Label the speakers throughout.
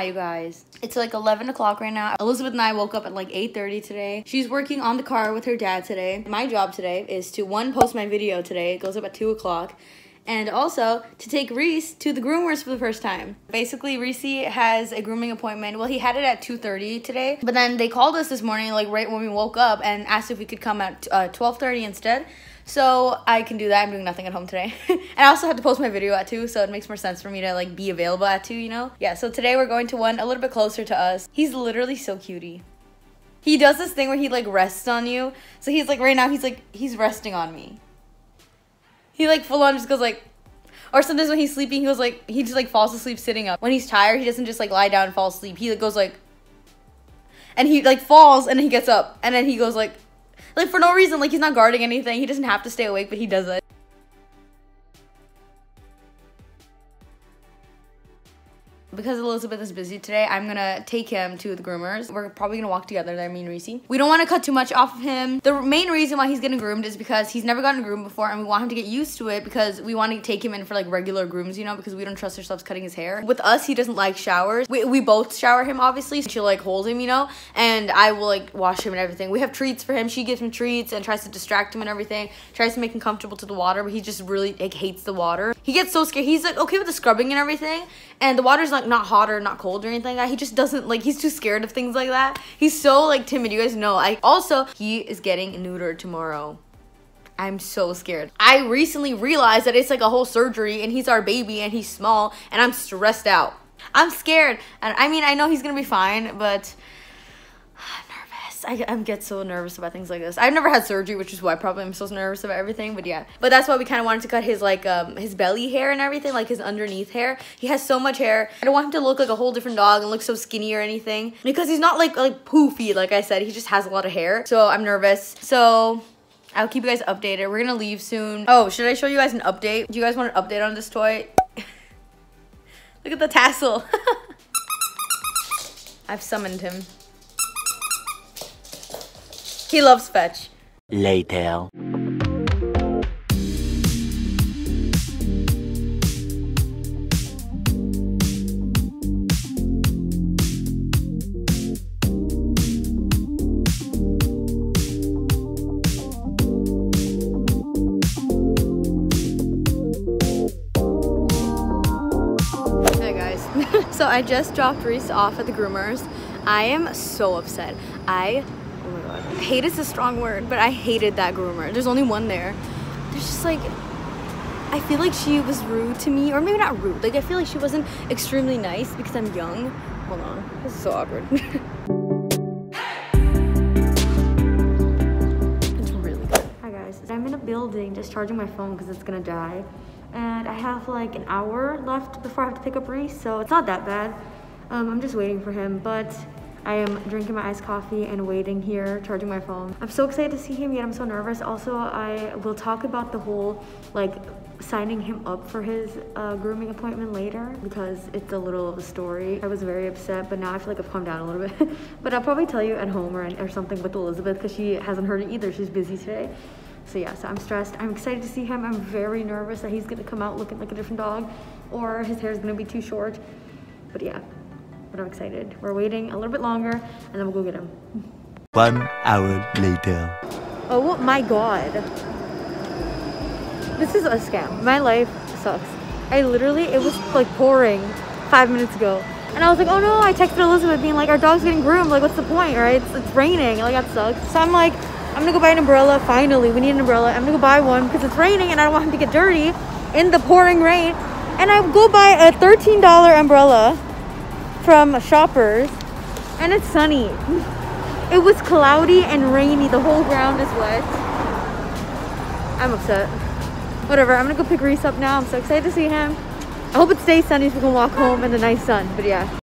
Speaker 1: Hi, you guys. It's like 11 o'clock right now. Elizabeth and I woke up at like 8.30 today. She's working on the car with her dad today. My job today is to, one, post my video today. It goes up at 2 o'clock. And also to take Reese to the groomers for the first time. Basically, Reese has a grooming appointment. Well, he had it at 2.30 today. But then they called us this morning, like right when we woke up, and asked if we could come at uh, 12.30 instead. So I can do that. I'm doing nothing at home today. and I also have to post my video at 2, so it makes more sense for me to like be available at 2, you know? Yeah, so today we're going to one a little bit closer to us. He's literally so cutie. He does this thing where he like rests on you. So he's like right now he's like he's resting on me. He like full on just goes like or sometimes when he's sleeping he goes like he just like falls asleep sitting up. When he's tired, he doesn't just like lie down and fall asleep. He like goes like and he like falls and he gets up and then he goes like like for no reason, like he's not guarding anything. He doesn't have to stay awake, but he does it. Because Elizabeth is busy today, I'm gonna take him to the groomers. We're probably gonna walk together there, me and Reese. We don't wanna cut too much off of him. The main reason why he's getting groomed is because he's never gotten groomed before and we want him to get used to it because we want to take him in for like regular grooms, you know, because we don't trust ourselves cutting his hair. With us, he doesn't like showers. We, we both shower him, obviously. She'll like hold him, you know, and I will like wash him and everything. We have treats for him. She gives him treats and tries to distract him and everything. Tries to make him comfortable to the water, but he just really like hates the water. He gets so scared. He's like okay with the scrubbing and everything, and the water's like not hot or not cold or anything like that. He just doesn't like he's too scared of things like that. He's so like timid. You guys know. I also he is getting neutered tomorrow. I'm so scared. I recently realized that it's like a whole surgery and he's our baby and he's small and I'm stressed out. I'm scared. And I mean, I know he's gonna be fine, but I, I get so nervous about things like this. I've never had surgery, which is why probably I'm so nervous about everything. But yeah, but that's why we kind of wanted to cut his like um his belly hair and everything, like his underneath hair. He has so much hair. I don't want him to look like a whole different dog and look so skinny or anything because he's not like like poofy. Like I said, he just has a lot of hair. So I'm nervous. So I'll keep you guys updated. We're gonna leave soon. Oh, should I show you guys an update? Do you guys want an update on this toy? Look at the tassel. I've summoned him. He loves fetch.
Speaker 2: Later.
Speaker 1: Hey guys, so I just dropped Reese off at the groomers. I am so upset. I hate is a strong word, but I hated that groomer. There's only one there. There's just like, I feel like she was rude to me, or maybe not rude. Like I feel like she wasn't extremely nice because I'm young. Hold on, this is so awkward. it's really good. Hi guys, I'm in a building just charging my phone because it's gonna die. And I have like an hour left before I have to pick up Reese, so it's not that bad. Um, I'm just waiting for him, but I am drinking my iced coffee and waiting here, charging my phone. I'm so excited to see him, yet I'm so nervous. Also, I will talk about the whole, like, signing him up for his uh, grooming appointment later because it's a little of a story. I was very upset, but now I feel like I've calmed down a little bit. but I'll probably tell you at home or, or something with Elizabeth because she hasn't heard it either. She's busy today. So yeah, so I'm stressed. I'm excited to see him. I'm very nervous that he's gonna come out looking like a different dog or his hair is gonna be too short. But yeah, but I'm excited. We're waiting a little bit longer and then we'll go get him.
Speaker 2: One hour later.
Speaker 1: Oh my god. This is a scam. My life sucks. I literally, it was like pouring five minutes ago. And I was like, oh no, I texted Elizabeth being like, our dog's getting groomed. Like, what's the point, right? It's, it's raining. Like, that sucks. So I'm like, I'm gonna go buy an umbrella. Finally, we need an umbrella. I'm gonna go buy one because it's raining and I don't want him to get dirty in the pouring rain. And I go buy a $13 umbrella from Shoppers and it's sunny. It was cloudy and rainy. The whole ground is wet. I'm upset. Whatever, I'm gonna go pick Reese up now. I'm so excited to see him. I hope it stays sunny so we can walk home in the nice sun. But yeah.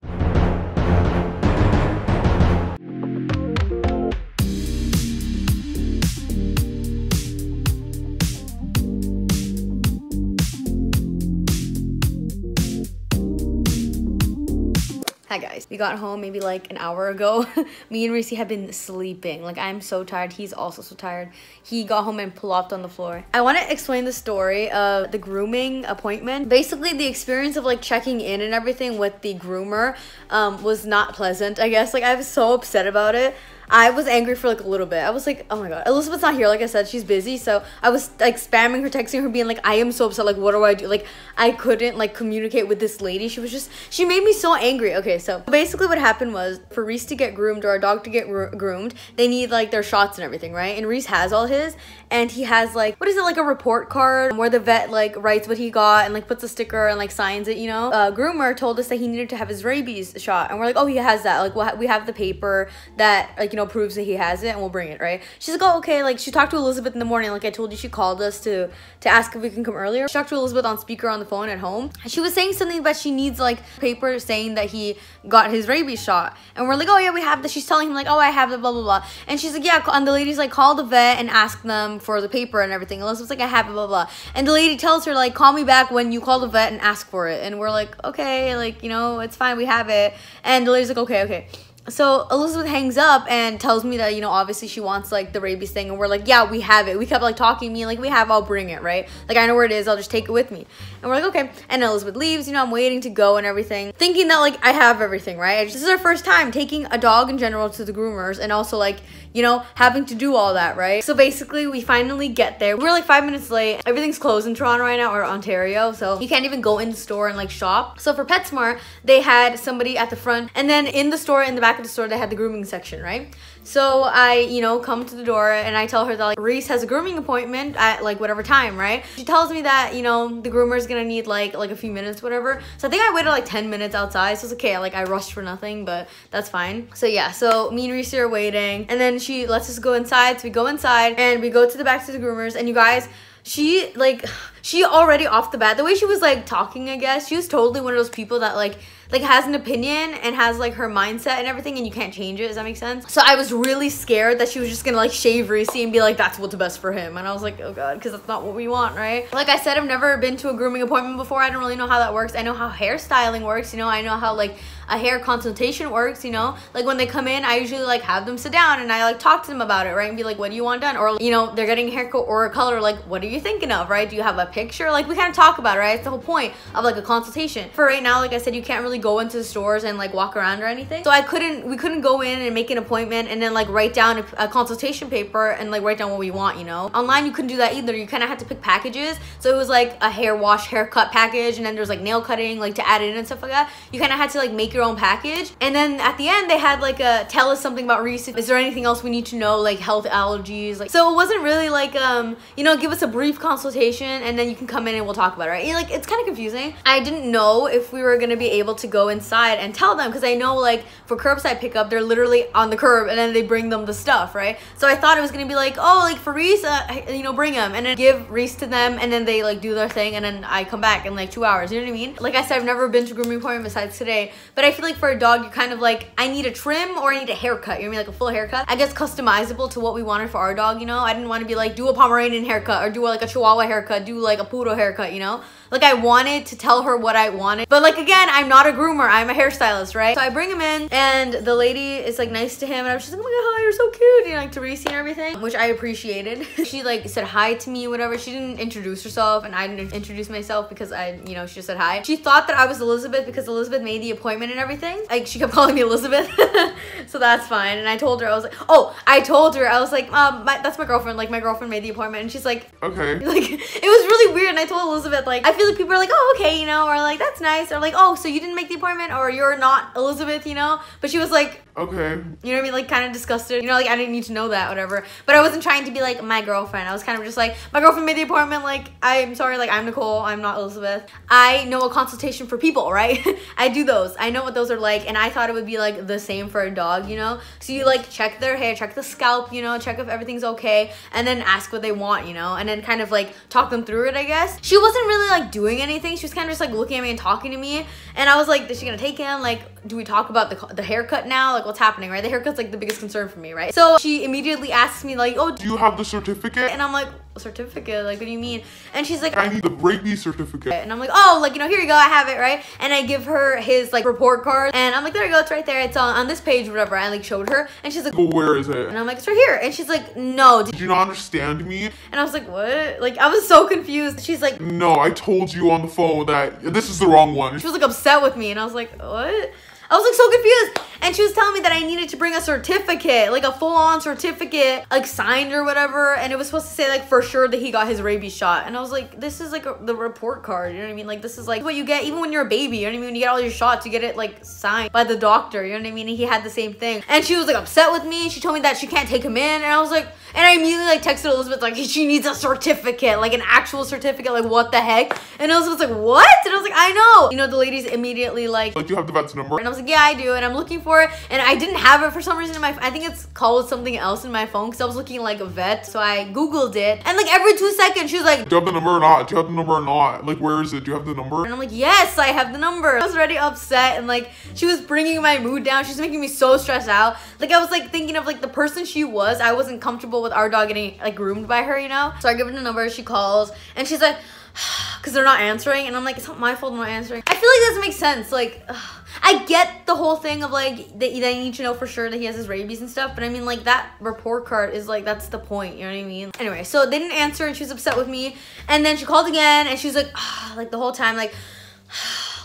Speaker 1: We got home maybe like an hour ago. Me and Reese have been sleeping. Like I'm so tired. He's also so tired. He got home and plopped on the floor. I want to explain the story of the grooming appointment. Basically, the experience of like checking in and everything with the groomer um, was not pleasant. I guess like I was so upset about it. I was angry for like a little bit. I was like, oh my god, Elizabeth's not here. Like I said, she's busy. So I was like spamming her, texting her, being like, I am so upset. Like, what do I do? Like, I couldn't like communicate with this lady. She was just, she made me so angry. Okay, so basically what happened was for Reese to get groomed or our dog to get groomed, they need like their shots and everything, right? And Reese has all his, and he has like, what is it, like a report card where the vet like writes what he got and like puts a sticker and like signs it, you know? Uh, groomer told us that he needed to have his rabies shot, and we're like, oh, he has that. Like, we have the paper that like you know, proves that he has it and we'll bring it, right? She's like, oh, okay. Like, she talked to Elizabeth in the morning. Like I told you, she called us to, to ask if we can come earlier. She talked to Elizabeth on speaker on the phone at home. She was saying something about she needs like paper saying that he got his rabies shot. And we're like, oh yeah, we have that. She's telling him like, oh, I have the blah, blah, blah. And she's like, yeah. And the lady's like, call the vet and ask them for the paper and everything. Elizabeth's like, I have it, blah, blah. And the lady tells her like, call me back when you call the vet and ask for it. And we're like, okay, like, you know, it's fine. We have it. And the lady's like, okay, okay so Elizabeth hangs up and tells me that you know obviously she wants like the rabies thing and we're like yeah we have it. We kept like talking me like we have I'll bring it right? Like I know where it is I'll just take it with me. And we're like okay. And Elizabeth leaves you know I'm waiting to go and everything thinking that like I have everything right? This is our first time taking a dog in general to the groomers and also like you know, having to do all that, right? So basically, we finally get there. We're like five minutes late. Everything's closed in Toronto right now or Ontario, so you can't even go in the store and like shop. So for PetSmart, they had somebody at the front, and then in the store, in the back of the store, they had the grooming section, right? So I, you know, come to the door and I tell her that like Reese has a grooming appointment at like whatever time, right? She tells me that, you know, the groomer is gonna need like like a few minutes, whatever. So I think I waited like 10 minutes outside. So it's okay. Like I rushed for nothing, but that's fine. So yeah, so me and Reese are waiting. And then she lets us go inside. So we go inside and we go to the back to the groomers. And you guys, she like she already off the bat the way she was like talking i guess she was totally one of those people that like like has an opinion and has like her mindset and everything and you can't change it does that make sense? So i was really scared that she was just gonna like shave Reese and be like that's what's best for him. And i was like oh god because that's not what we want right? Like i said i've never been to a grooming appointment before. I don't really know how that works. I know how hairstyling works you know? I know how like a hair consultation works you know? Like when they come in i usually like have them sit down and i like talk to them about it right? And be like what do you want done? Or you know they're getting a haircut or a color like what are you thinking of? Right? Do you have a picture? Like we kind of talk about it right? It's the whole point of like a consultation. For right now like i said you can't really go into the stores and like walk around or anything. So I couldn't, we couldn't go in and make an appointment and then like write down a, a consultation paper and like write down what we want, you know? Online, you couldn't do that either. You kind of had to pick packages. So it was like a hair wash, haircut package, and then there's like nail cutting, like to add in and stuff like that. You kind of had to like make your own package. And then at the end, they had like a tell us something about Reese. Is there anything else we need to know, like health allergies? Like, so it wasn't really like, um, you know, give us a brief consultation and then you can come in and we'll talk about it, right? Like, it's kind of confusing. I didn't know if we were gonna be able to go inside and tell them because I know like for curbside pickup they're literally on the curb and then they bring them the stuff right? So I thought it was gonna be like oh like for Reese uh, you know bring them and then give Reese to them and then they like do their thing and then I come back in like two hours you know what I mean? Like I said I've never been to grooming appointment besides today but I feel like for a dog you're kind of like I need a trim or I need a haircut you know what I mean? Like a full haircut. I guess customizable to what we wanted for our dog you know? I didn't want to be like do a Pomeranian haircut or do like a Chihuahua haircut do like a poodle haircut you know like I wanted to tell her what I wanted but like again I'm not a groomer I'm a hairstylist, right? So I bring him in and the lady is like nice to him and I was just like, oh my god, you're so cute, like Teresa and everything, which I appreciated. she like said hi to me, whatever. She didn't introduce herself and I didn't introduce myself because I, you know, she just said hi. She thought that I was Elizabeth because Elizabeth made the appointment and everything. Like she kept calling me Elizabeth. so that's fine. And I told her, I was like, oh, I told her, I was like, um, my, that's my girlfriend. Like my girlfriend made the appointment and she's like, okay. Like it was really weird. And I told Elizabeth, like, I feel like people are like, oh, okay, you know, or like, that's nice. Or like, oh, so you didn't make the appointment or you're you're not Elizabeth, you know? But she was like, okay. You know what I mean? Like kind of disgusted. You know, like I didn't need to know that, whatever. But I wasn't trying to be like my girlfriend. I was kind of just like, my girlfriend made the appointment. Like, I'm sorry, like I'm Nicole. I'm not Elizabeth. I know a consultation for people, right? I do those. I know what those are like. And I thought it would be like the same for a dog, you know? So you like check their hair, check the scalp, you know, check if everything's okay. And then ask what they want, you know? And then kind of like talk them through it, I guess. She wasn't really like doing anything. She was kind of just like looking at me and talking to me. And I was like, is she gonna take him? Like, do we talk about the, the haircut now? Like what's happening, right? The haircut's like the biggest concern for me, right? So she immediately asks me like, oh,
Speaker 3: Do you have the certificate?
Speaker 1: and I'm like, certificate? Like, what do you mean? And she's like,
Speaker 3: I need the rabies certificate.
Speaker 1: and I'm like, oh, like, you know, here you go, I have it, right? And I give her his, like, report card, and I'm like, there you go, it's right there, it's on, on this page, whatever. I, like, showed her, and she's like,
Speaker 3: But where is it?
Speaker 1: and I'm like, it's right here. And she's like, no.
Speaker 3: Did you not understand me?
Speaker 1: And I was like, what? Like, I was so confused. She's like,
Speaker 3: No, I told you on the phone that this is the wrong one.
Speaker 1: she was like upset with me, and I was like, what? I was like so confused. And she was telling me that I needed to bring a certificate, like a full on certificate, like signed or whatever. And it was supposed to say, like, for sure that he got his rabies shot. And I was like, this is like a, the report card. You know what I mean? Like, this is like what you get even when you're a baby. You know what I mean? When you get all your shots, you get it like signed by the doctor. You know what I mean? And he had the same thing. And she was like upset with me. She told me that she can't take him in. And I was like, and I immediately like texted Elizabeth, like, she needs a certificate, like an actual certificate. Like, what the heck? And Elizabeth's like, what? And I was like, I know. You know, the ladies immediately like,
Speaker 3: Like you have the vet's number.
Speaker 1: and I was like, yeah, I do. And I'm looking for it. And I didn't have it for some reason in my, I think it's called something else in my phone because I was looking like a vet. So I Googled it. And like every two seconds, she was like,
Speaker 3: Do you have the number or not? Do you have the number or not? Like where is it? Do you have the number?
Speaker 1: and I'm like, yes, I have the number. I was already upset and like she was bringing my mood down. She was making me so stressed out. Like I was like thinking of like the person she was. I wasn't comfortable with our dog getting like groomed by her, you know? So I give her the number, she calls, and she's like, because they're not answering. And I'm like, it's not my fault they're not answering. I feel like this makes sense. Like, ugh. I get the whole thing of like they, they need to know for sure that he has his rabies and stuff, but I mean like that report card is like that's the point, you know what I mean? Anyway, so they didn't answer and she was upset with me, and then she called again and she was like, like the whole time like.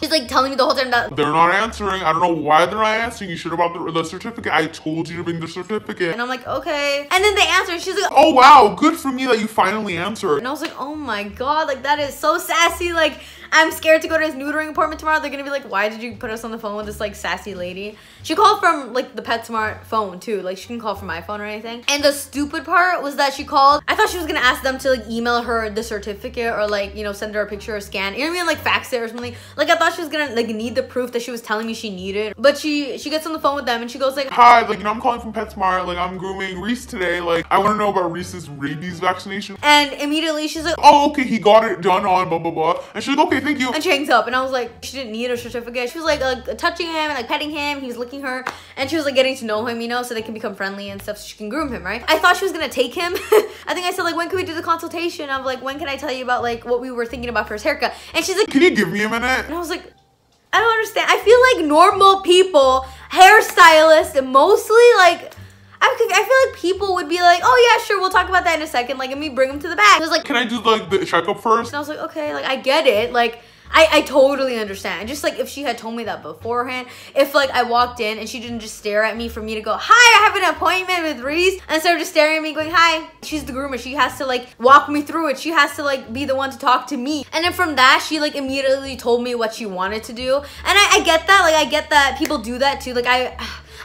Speaker 1: She's like telling me the whole time that
Speaker 3: They're not answering. I don't know why they're not answering. You should have brought the, the certificate. I told you to bring the certificate.
Speaker 1: and I'm like, okay. And then they answer she's like,
Speaker 3: Oh wow, good for me that you finally answered.
Speaker 1: And I was like, oh my god, like that is so sassy. Like, I'm scared to go to his neutering appointment tomorrow. They're gonna be like, why did you put us on the phone with this like sassy lady? She called from like the PetSmart phone too. Like she can call from my phone or anything. And the stupid part was that she called. I thought she was gonna ask them to like email her the certificate or like, you know, send her a picture or scan. You know what I mean? Like fax it or something. Like I thought she was gonna like need the proof that she was telling me she needed. But she she gets on the phone with them and she goes like,
Speaker 3: Hi, like you know I'm calling from PetSmart. Like I'm grooming Reese today. Like I want to know about Reese's rabies vaccination.
Speaker 1: and immediately she's like,
Speaker 3: Oh okay, he got it done on blah blah blah. And she's like, okay, thank you.
Speaker 1: And she hangs up, and I was like, she didn't need a certificate. She was like, uh, touching him and like petting him. He was licking her, and she was like getting to know him, you know, so they can become friendly and stuff. So she can groom him, right? I thought she was gonna take him. I think I said like, when can we do the consultation? Of like, when can I tell you about like what we were thinking about for his haircut? And she's like,
Speaker 3: Can you give me a minute?
Speaker 1: and I was like, I don't understand. I feel like normal people, hairstylists, mostly like. I, I feel like people would be like, oh yeah, sure, we'll talk about that in a second. Like, let me bring him to the back. It was like,
Speaker 3: Can I do like the checkup first?
Speaker 1: and I was like, okay, like I get it. Like I, I totally understand. Just like if she had told me that beforehand, if like I walked in and she didn't just stare at me for me to go, hi, I have an appointment with Reese, and instead of just staring at me going, hi, she's the groomer. She has to like walk me through it. She has to like be the one to talk to me. And then from that, she like immediately told me what she wanted to do. And I, I get that. Like I get that people do that too. Like I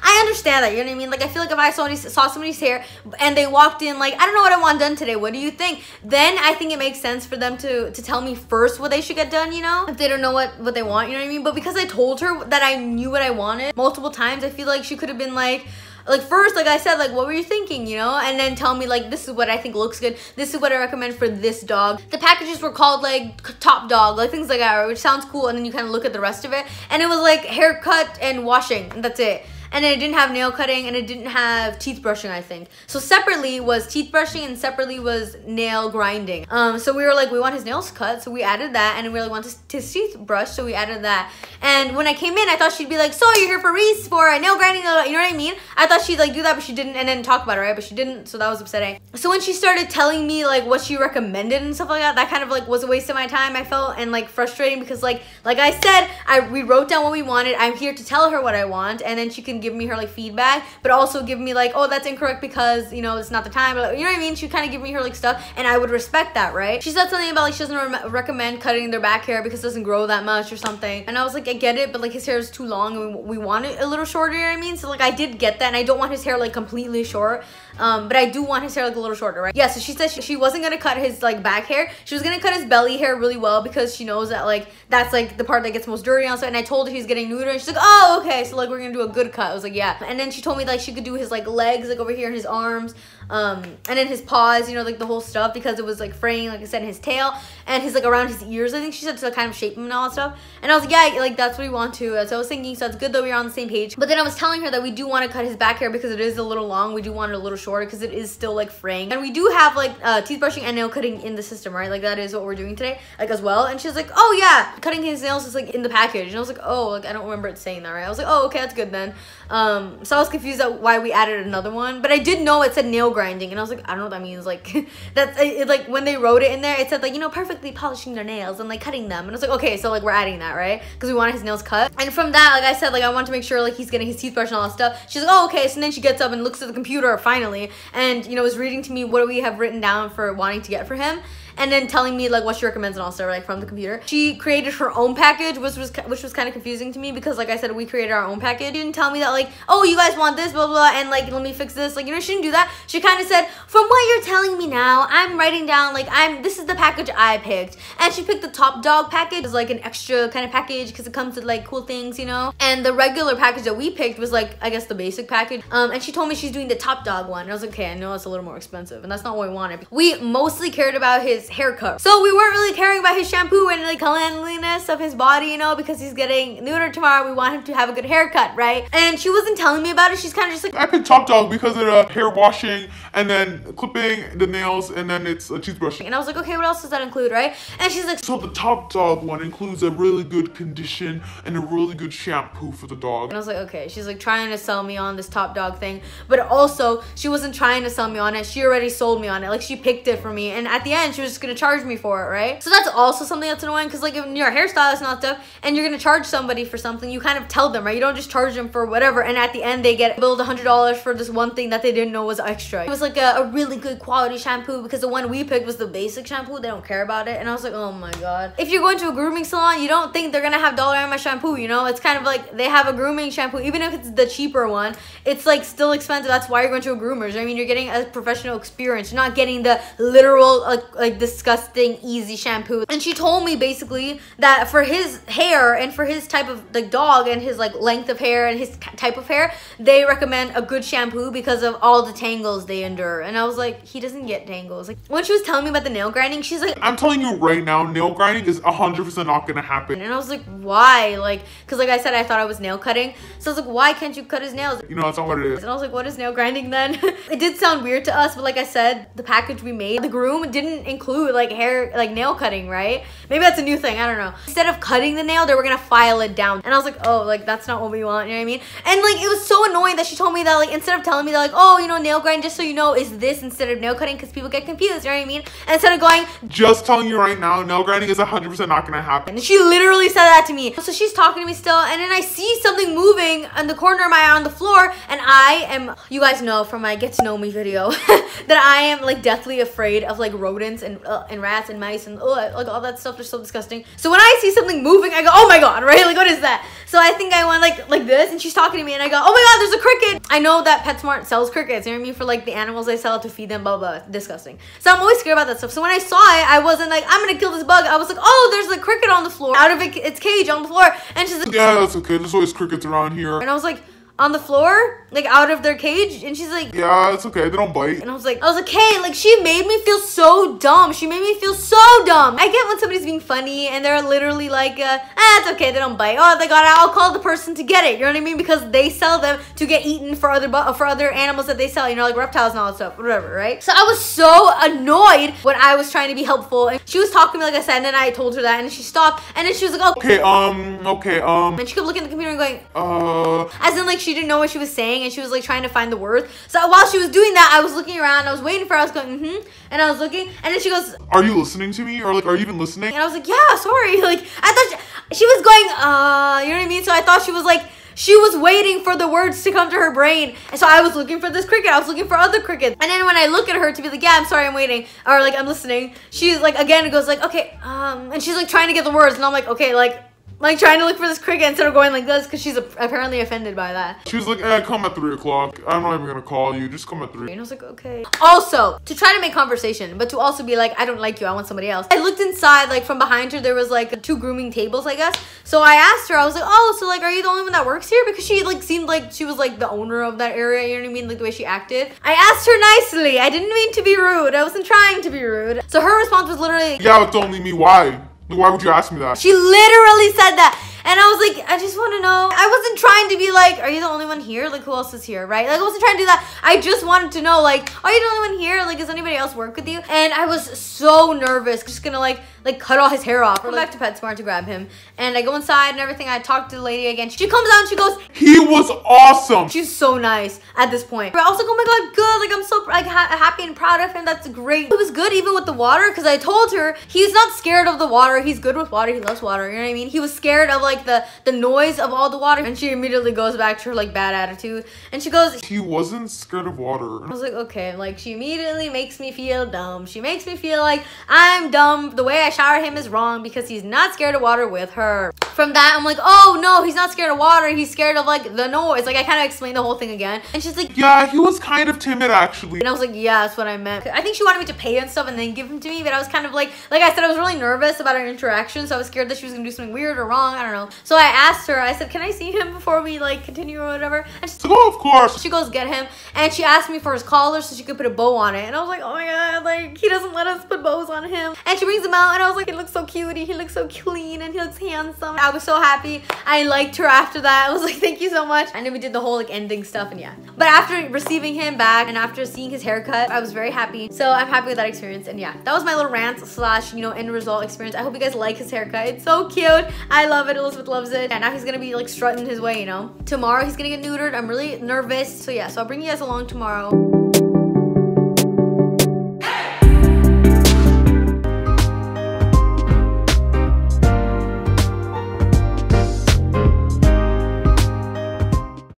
Speaker 1: I understand that, you know what I mean? Like, I feel like if I saw, somebody, saw somebody's hair and they walked in, like, I don't know what I want done today. What do you think? Then I think it makes sense for them to to tell me first what they should get done, you know? If they don't know what, what they want, you know what I mean? But because I told her that I knew what I wanted multiple times, I feel like she could have been like, like first like i said like what were you thinking you know and then tell me like this is what i think looks good this is what i recommend for this dog the packages were called like top dog like things like that which sounds cool and then you kind of look at the rest of it and it was like haircut and washing and that's it and it didn't have nail cutting and it didn't have teeth brushing i think. So separately was teeth brushing and separately was nail grinding. Um so we were like we want his nails cut. So we added that and we really want his, teeth brushed so we added that. And when i came in i thought she'd be like so you're here for reese for a nail grinding you know what i mean? I thought she'd like do that but she didn't and then talk about it right? But she didn't so that was upsetting. So when she started telling me like what she recommended and stuff like that that kind of like was a waste of my time i felt and like frustrating because like like i said i we wrote down what we wanted. I'm here to tell her what i want and then she can give me her like feedback but also give me like oh that's incorrect because you know it's not the time you know what i mean? She kind of give me her like stuff and i would respect that right? She said something about like she doesn't re- recommend cutting their back hair because it doesn't grow that much or something. And i was like i get it but like his hair is too long and we, we want it a little shorter you know i mean? So like i did get that and i don't want his hair like completely short Um, but I do want his hair like a little shorter, right? Yeah, so she said she, she wasn't gonna cut his like back hair. She was gonna cut his belly hair really well because she knows that like that's like the part that gets most dirty on so and I told her he's getting neuter and she's like, oh okay, so like we're gonna do a good cut. I was like, yeah. And then she told me like she could do his like legs like over here and his arms um and then his paws you know like the whole stuff because it was like fraying like i said his tail. And his like around his ears i think she said to kind of shape him and all that stuff. And i was like yeah like that's what we want to. So i was thinking so it's good that we are on the same page. But then i was telling her that we do want to cut his back hair because it is a little long. We do want it a little shorter because it is still like fraying. And we do have like uh teeth brushing and nail cutting in the system right? Like that is what we're doing today like as well. And she's like oh yeah cutting his nails is like in the package. And i was like oh like i don't remember it saying that right? I was like oh okay that's good then. Um so i was confused at why we added another one. But i did know it said nail grinding. And i was like i don't know what that means. Like that's it, like when they wrote it in there it said like you know perfectly polishing their nails and like cutting them. And i was like okay so like we're adding that right? Because we wanted his nails cut. And from that like i said like i want to make sure like he's getting his teeth brushed and all that stuff. She's like oh okay. So then she gets up and looks at the computer finally. And you know is reading to me what we have written down for wanting to get for him and then telling me like what she recommends and all stuff like from the computer. She created her own package, which was which was kind of confusing to me because like I said, we created our own package. She didn't tell me that like oh you guys want this blah blah and like let me fix this like you know she didn't do that. She kind of said from what you're telling me now, I'm writing down like I'm this is the package I picked, and she picked the top dog package as like an extra kind of package because it comes with like cool things you know. And the regular package that we picked was like I guess the basic package. Um, and she told me she's doing the top dog one. And I was like okay, I know it's a little more expensive, and that's not what we wanted. We mostly cared about his haircut, so we weren't really caring about his shampoo and like cleanliness of his body, you know, because he's getting neutered tomorrow. We want him to have a good haircut, right? And she wasn't telling me about it. She's kind of just like,
Speaker 3: I picked Top Dog because of the hair washing and then clipping the nails and then it's a toothbrush.
Speaker 1: and I was like, okay, what else does that include, right? And she's like,
Speaker 3: So the Top Dog one includes a really good condition and a really good shampoo for the dog.
Speaker 1: And I was like, okay. She's like trying to sell me on this top dog thing. But also, she wasn't trying to sell me on it. She already sold me on it. Like, she picked it for me. And at the end, she was just gonna charge me for it, right? So that's also something that's annoying because, like, if you're hairstylist and stuff, and you're gonna charge somebody for something, you kind of tell them, right? You don't just charge them for whatever. And at the end, they get billed $100 for this one thing that they didn't know was extra. It was like a, a really good quality shampoo because the one we picked was the basic shampoo. They don't care about it. And I was like, oh my god. If you're going to a grooming salon, you don't think they're gonna have Dollar Dollarama shampoo, you know? It's kind of like they have a grooming shampoo, even if it's the cheaper one, it's like still expensive. That's why you're going to a groomer's. I mean, you're getting a professional experience. You're not getting the literal, like, like disgusting, easy shampoo. And she told me basically that for his hair and for his type of like dog and his like length of hair and his type of hair, they recommend a good shampoo because of all the tangles they endure. And I was like, he doesn't get tangles. Like when she was telling me about the nail grinding, she's like,
Speaker 3: I'm telling you right now, nail grinding is 100% not gonna happen.
Speaker 1: and I was like, why? Like, cause like I said, I thought I was nail cutting. So I was like, why can't you cut his nails?
Speaker 3: You know, that's not what it is.
Speaker 1: And I was like, what is nail grinding then? it did sound weird to us, but like I said, the package we made, the groom didn't include like hair, like nail cutting, right? Maybe that's a new thing, I don't know. Instead of cutting the nail, they were gonna file it down. And I was like, oh, like that's not what we want, you know what I mean? And like, it was so annoying that she told me that like, instead of telling me that like, oh, you know, nail grind, just so you know, is this instead of nail cutting, cause people get confused, you know what I mean? And instead of going,
Speaker 3: Just telling you right now, nail grinding is 100% not gonna happen.
Speaker 1: and she literally said that to me. So she's talking to me still, and then I see something moving in the corner of my eye on the floor, and I am, you guys know from my get to know me video, that I am like deathly afraid of like rodents and uh, and rats and mice and uh, like all that stuff. They're so disgusting. So when I see something moving, I go, oh my god, right? Like what is that? So I think I went like like this, and she's talking to me, and I go, oh my god, there's a cricket. I know that PetSmart sells crickets. You know what I mean? For like the animals they sell to feed them, blah blah. Disgusting. So I'm always scared about that stuff. So when I saw it, I wasn't like, I'm gonna kill this bug. I was like, oh, there's a cricket on the floor, out of it, its cage on the floor, and she's like,
Speaker 3: Yeah, that's okay. There's always crickets around here.
Speaker 1: and I was like, on the floor, like out of their cage, and she's like.
Speaker 3: Yeah, it's okay. They don't bite.
Speaker 1: And I was like, I was like, hey, like she made me feel so dumb. She made me feel so dumb. I get when somebody's being funny and they're literally like, uh, ah, it's okay, they don't bite. Oh, they got it. I'll call the person to get it. You know what I mean? Because they sell them to get eaten for other for other animals that they sell. You know, like reptiles and all that stuff, whatever, right? So I was so annoyed when I was trying to be helpful, and she was talking to me like I said, and then I told her that, and she stopped, and then she was like, oh.
Speaker 3: Okay, um, okay, um,
Speaker 1: And she kept looking at the computer and going,
Speaker 3: uh,
Speaker 1: as in like she didn't know what she was saying and she was like trying to find the words. So while she was doing that, I was looking around, I was waiting for her, I was going, mm-hmm, and I was looking, and then she goes,
Speaker 3: are you listening to me? Or like, are you even listening?
Speaker 1: and I was like, yeah, sorry. Like I thought she, she was going, uh, you know what I mean? So I thought she was like she was waiting for the words to come to her brain. And so I was looking for this cricket. I was looking for other crickets. And then when I look at her to be like, yeah, I'm sorry, I'm waiting. Or like, I'm listening. She's like, again, it goes like, okay, um, and she's like trying to get the words. And I'm like, okay, like, like trying to look for this cricket instead of going like this because she's apparently offended by that.
Speaker 3: She was like, eh, come at 3 o'clock. I'm not even gonna call you. Just come at 3.
Speaker 1: And I was like, okay. Also, to try to make conversation, but to also be like, I don't like you, I want somebody else. I looked inside, like from behind her, there was like two grooming tables, I guess. So I asked her, I was like, oh, so like, are you the only one that works here? Because she like seemed like she was like the owner of that area, you know what I mean? Like the way she acted. I asked her nicely. I didn't mean to be rude. I wasn't trying to be rude. So her response was literally,
Speaker 3: Yeah, it's only me. Why? Why would you ask me that?
Speaker 1: she literally said that. And I was like, I just want to know. I wasn't trying to be like, are you the only one here? Like, who else is here, right? Like, I wasn't trying to do that. I just wanted to know, like, are you the only one here? Like, does anybody else work with you? And I was so nervous, just gonna like, like cut all his hair off. Come back to PetSmart to grab him, and I go inside and everything. I talk to the lady again. She comes out and she goes,
Speaker 3: He was awesome.
Speaker 1: She's so nice at this point. But I was like, oh my god, good. Like I'm so like ha- happy and proud of him. That's great. It was good even with the water because I told her he's not scared of the water. He's good with water. He loves water. You know what I mean? He was scared of like the the noise of all the water, and she immediately goes back to her like bad attitude, and she goes.
Speaker 3: He wasn't scared of water.
Speaker 1: I was like, okay, like she immediately makes me feel dumb. She makes me feel like I'm dumb. The way I shower him is wrong because he's not scared of water with her. From that, I'm like, oh no, he's not scared of water. He's scared of like the noise. Like I kind of explained the whole thing again, and she's like,
Speaker 3: Yeah, he was kind of timid actually.
Speaker 1: and I was like, yeah, that's what I meant. I think she wanted me to pay and stuff and then give him to me, but I was kind of like, like I said, I was really nervous about our interaction, so I was scared that she was gonna do something weird or wrong. I don't know. So I asked her, I said, can I see him before we like continue or whatever? And she,
Speaker 3: So, oh, of course.
Speaker 1: she goes get him, and she asked me for his collar so she could put a bow on it, and I was like, oh my god, like he doesn't let us put bows on him. And she brings him out, and I was like, he looks so cute, he looks so clean, and he looks handsome. I was so happy. I liked her after that. I was like, thank you so much. And then we did the whole like ending stuff, and yeah. But after receiving him back and after seeing his haircut, I was very happy. So I'm happy with that experience, and yeah, that was my little rant slash you know end result experience. I hope you guys like his haircut. It's so cute. I love it. Elizabeth loves it. And now he's gonna be like strutting his way, you know. Tomorrow he's gonna get neutered. I'm really nervous. So yeah, so I'll bring you guys along tomorrow.